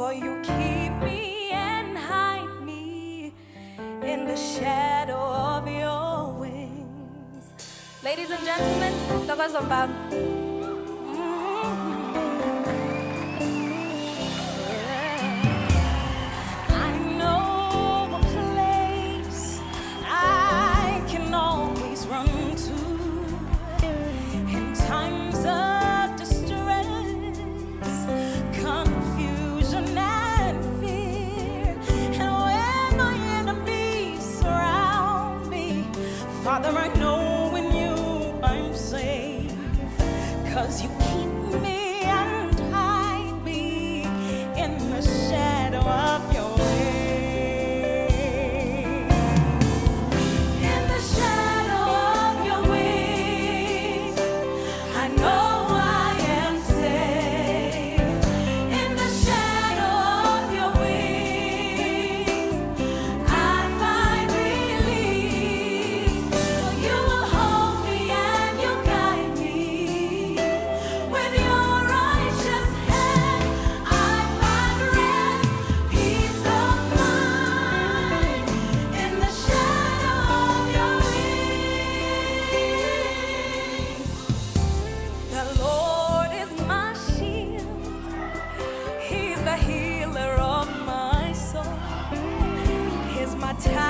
For you keep me and hide me in the shadow of your wings. Ladies and gentlemen, Dr. Father, I know in you I'm safe. Cause you keep time.